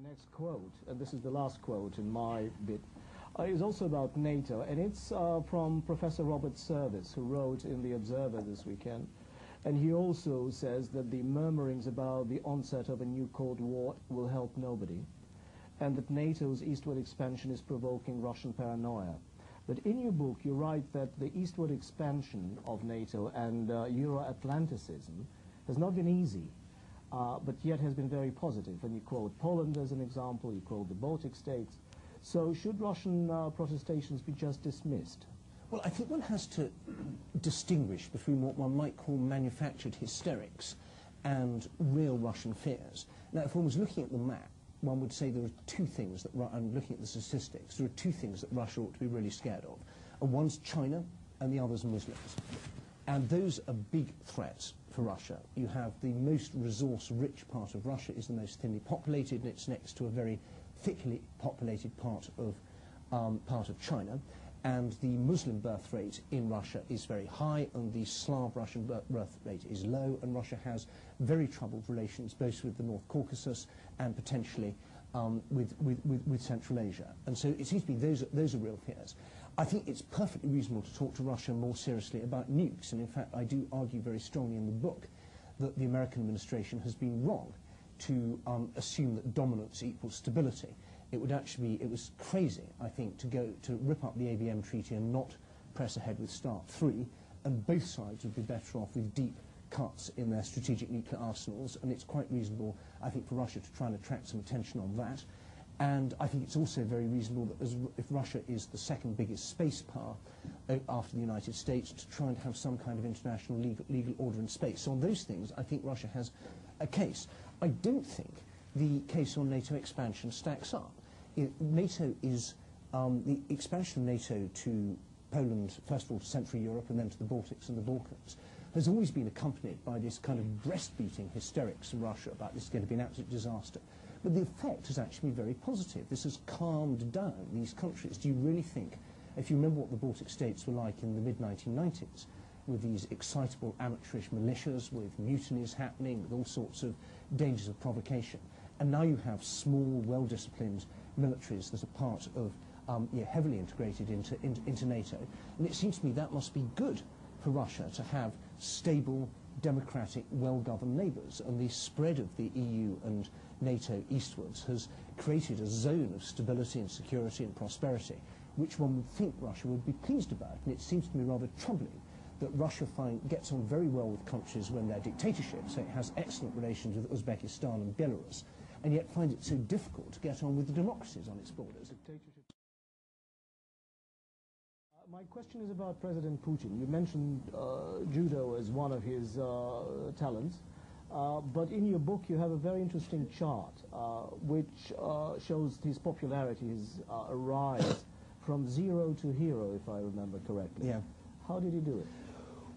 My next quote, and this is the last quote in my bit, uh, is also about NATO, and it's uh, from Professor Robert Service, who wrote in The Observer this weekend. And he also says that the murmurings about the onset of a new Cold War will help nobody, and that NATO's eastward expansion is provoking Russian paranoia. But in your book, you write that the eastward expansion of NATO and uh, Euro-Atlanticism has not been easy, uh, but yet has been very positive. And you quote Poland as an example, you quote the Baltic states. So should Russian uh, protestations be just dismissed? Well, I think one has to distinguish between what one might call manufactured hysterics and real Russian fears. Now, if one was looking at the map, one would say there are two things that, I'm looking at the statistics, there are two things that Russia ought to be really scared of. And one's China and the other's Muslims. And those are big threats for Russia. You have the most resource-rich part of Russia is the most thinly populated, and it's next to a very thickly populated part of, um, part of China and the Muslim birth rate in Russia is very high, and the Slav Russian birth rate is low, and Russia has very troubled relations both with the North Caucasus and potentially um, with, with, with, Central Asia. And so it seems to me those those are real fears. I think it's perfectly reasonable to talk to Russia more seriously about nukes, and in fact I do argue very strongly in the book that the American administration has been wrong to um, assume that dominance equals stability it would actually be, it was crazy, I think, to go to rip up the ABM treaty and not press ahead with START 3, and both sides would be better off with deep cuts in their strategic nuclear arsenals, and it's quite reasonable, I think, for Russia to try and attract some attention on that. And I think it's also very reasonable that as, if Russia is the second biggest space power uh, after the United States, to try and have some kind of international legal, legal order in space. So on those things, I think Russia has a case. I don't think the case on NATO expansion stacks up. It, NATO is, um, the expansion of NATO to Poland, first of all to Central Europe and then to the Baltics and the Balkans, has always been accompanied by this kind of breast-beating hysterics in Russia about this is going to be an absolute disaster. But the effect has actually been very positive. This has calmed down these countries. Do you really think, if you remember what the Baltic states were like in the mid-1990s, with these excitable amateurish militias, with mutinies happening, with all sorts of dangers of provocation, and now you have small, well-disciplined militaries that are part of, um, yeah, heavily integrated into, in, into NATO. And it seems to me that must be good for Russia to have stable, democratic, well-governed neighbours. And the spread of the EU and NATO eastwards has created a zone of stability and security and prosperity, which one would think Russia would be pleased about. And it seems to me rather troubling that Russia find, gets on very well with countries when they're dictatorships. So it has excellent relations with Uzbekistan and Belarus and yet finds it so difficult to get on with the democracies on its borders. Uh, my question is about President Putin. You mentioned uh, judo as one of his uh, talents, uh, but in your book you have a very interesting chart uh, which uh, shows his popularity, his rise from zero to hero, if I remember correctly. Yeah. How did he do it?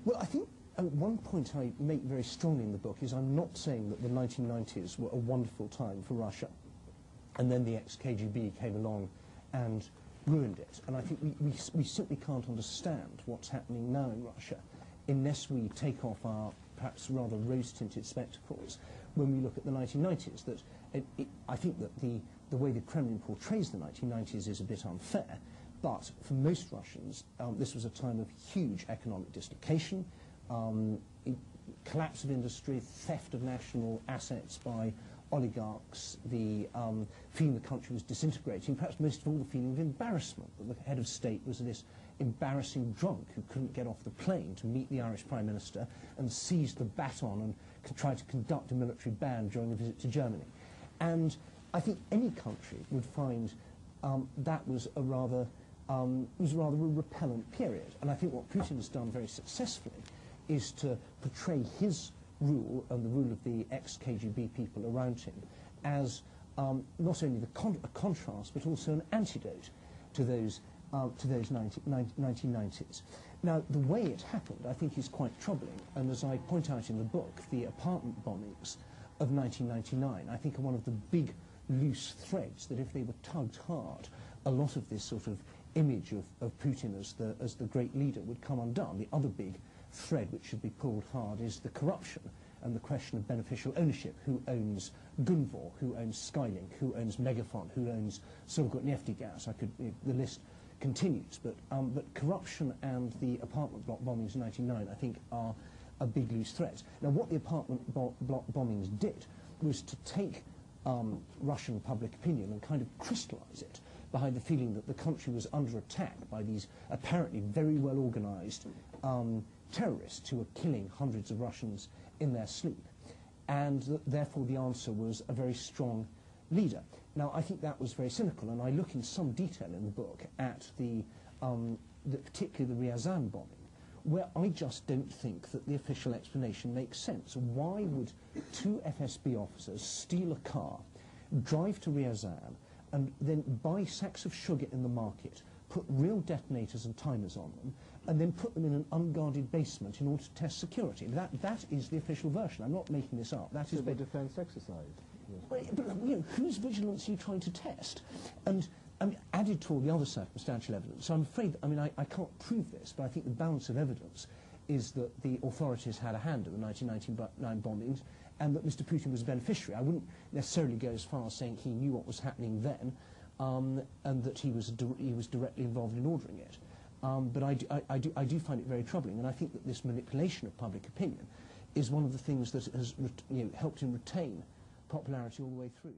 Well, I think one point I make very strongly in the book is I'm not saying that the 1990s were a wonderful time for Russia, and then the ex-KGB came along and ruined it. And I think we, we, we simply can't understand what's happening now in Russia unless we take off our perhaps rather rose-tinted spectacles when we look at the 1990s. That it, it, I think that the, the way the Kremlin portrays the 1990s is a bit unfair, but for most Russians, um, this was a time of huge economic dislocation, um, collapse of industry, theft of national assets by oligarchs, the um, feeling the country was disintegrating, perhaps most of all the feeling of embarrassment that the head of state was this embarrassing drunk who couldn't get off the plane to meet the Irish Prime Minister and seized the baton and tried to conduct a military band during a visit to Germany. And I think any country would find um, that was a rather um, was rather a repellent period. And I think what Putin has done very successfully is to portray his rule and the rule of the ex-KGB people around him as um, not only the con a contrast but also an antidote to those uh, to those 90, 90, 1990s. Now, the way it happened, I think, is quite troubling. And as I point out in the book, the apartment bombings of 1999, I think, are one of the big loose threads that, if they were tugged hard, a lot of this sort of image of, of Putin as the, as the great leader would come undone. The other big thread which should be pulled hard is the corruption and the question of beneficial ownership. Who owns Gunvor? Who owns Skylink? Who owns Megafon? Who owns Gas? I could, the list continues. But, um, but corruption and the apartment block bombings in 1999, I think, are a big loose threat. Now, what the apartment bo block bombings did was to take um, Russian public opinion and kind of crystallize it behind the feeling that the country was under attack by these apparently very well organized um, terrorists who were killing hundreds of Russians in their sleep. And th therefore the answer was a very strong leader. Now, I think that was very cynical, and I look in some detail in the book at the, um, the particularly the Ryazan bombing, where I just don't think that the official explanation makes sense. Why would two FSB officers steal a car, drive to Ryazan, and then buy sacks of sugar in the market, put real detonators and timers on them, and then put them in an unguarded basement in order to test security. That, that is the official version. I'm not making this up. That is a defence exercise. Yes. Well, but you know, whose vigilance are you trying to test? And I mean, added to all the other circumstantial evidence. So I'm afraid, I mean, I, I can't prove this, but I think the balance of evidence is that the authorities had a hand in the 1999 bombings and that Mr. Putin was a beneficiary. I wouldn't necessarily go as far as saying he knew what was happening then um, and that he was, he was directly involved in ordering it. Um, but I do, I, I, do, I do find it very troubling, and I think that this manipulation of public opinion is one of the things that has you know, helped him retain popularity all the way through.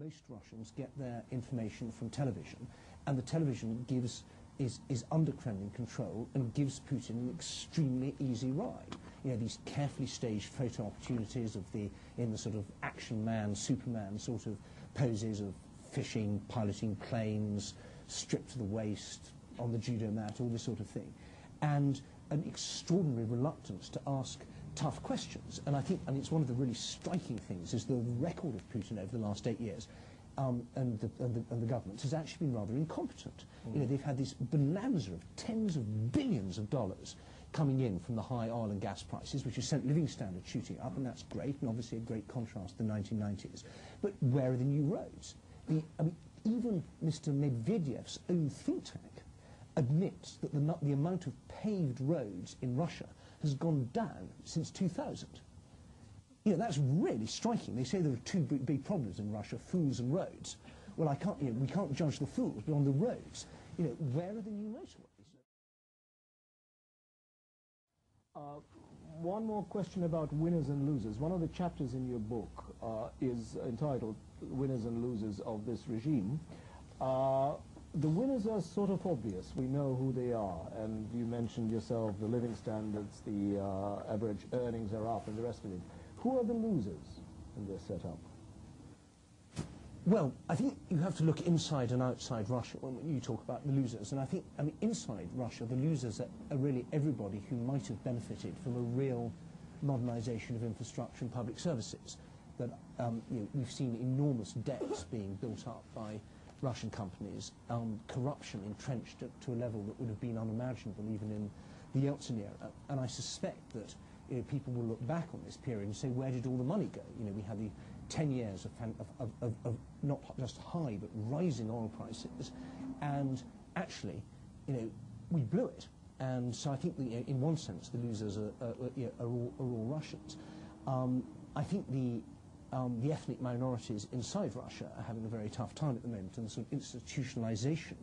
Most Russians get their information from television, and the television gives is, is under Kremlin control and gives Putin an extremely easy ride. You know, these carefully staged photo opportunities of the, in the sort of action man, Superman sort of poses of fishing, piloting planes, stripped to the waist, on the judo mat, all this sort of thing. And an extraordinary reluctance to ask tough questions. And I think, and it's one of the really striking things, is the record of Putin over the last eight years um, and, the, and, the, and, the, government has actually been rather incompetent. Mm. You know, they've had this bonanza of tens of billions of dollars coming in from the high oil and gas prices, which has sent living standards shooting up, and that's great, and obviously a great contrast to the 1990s. But where are the new roads? The, I mean, even Mr. Medvedev's own think tank admits that the, the amount of paved roads in Russia has gone down since 2000. You know, that's really striking. They say there are two big, problems in Russia, fools and roads. Well, I can't, you know, we can't judge the fools, but on the roads, you know, where are the new motorways? Uh, one more question about winners and losers. One of the chapters in your book uh, is entitled Winners and Losers of This Regime. Uh, the winners are sort of obvious. We know who they are. And you mentioned yourself the living standards, the uh, average earnings are up, and the rest of it. Who are the losers in this setup? Well, I think you have to look inside and outside Russia when you talk about the losers. And I think, I mean, inside Russia, the losers are, are really everybody who might have benefited from a real modernization of infrastructure and public services. That um, you know, we've seen enormous debts being built up by Russian companies, um, corruption entrenched to a level that would have been unimaginable even in the Yeltsin era. And I suspect that you know, people will look back on this period and say, where did all the money go? You know, we had the 10 years of, of, of, of not just high, but rising oil prices. And actually, you know, we blew it. And so I think that, you know, in one sense, the losers are, are, are, all, are all Russians. Um, I think the um, the ethnic minorities inside Russia are having a very tough time at the moment, and the sort of institutionalization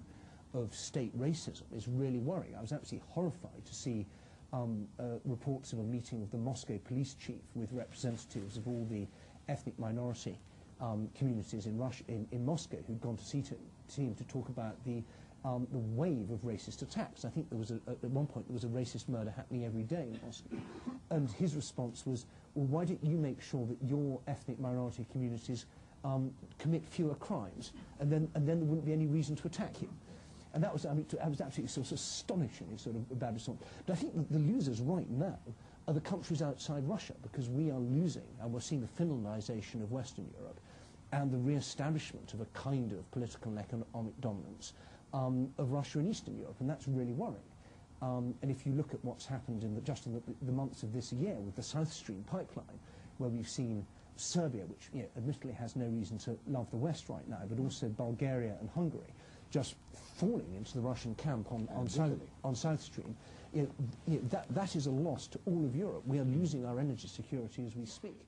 of state racism is really worrying. I was absolutely horrified to see um, uh, reports of a meeting of the Moscow police chief with representatives of all the ethnic minority um, communities in, Russia, in, in, Moscow who'd gone to see, to, him to talk about the, um, the wave of racist attacks. I think there was a, at one point there was a racist murder happening every day in Moscow. And his response was, well, why don't you make sure that your ethnic minority communities um, commit fewer crimes, and then, and then there wouldn't be any reason to attack you. And that was, I mean, to, was absolutely sort of astonishing, sort of a bad response. But I think that the losers right now are the countries outside Russia, because we are losing, and we're seeing the Finlandization of Western Europe, and the re-establishment of a kind of political and economic dominance um, of Russia in Eastern Europe, and that's really worrying. Um, and if you look at what's happened in the, just in the, the, months of this year with the South Stream pipeline, where we've seen Serbia, which you know, admittedly has no reason to love the West right now, but also Bulgaria and Hungary, just falling into the Russian camp on, on, South, on South Stream, you know, that, that is a loss to all of Europe. We are losing our energy security as we speak.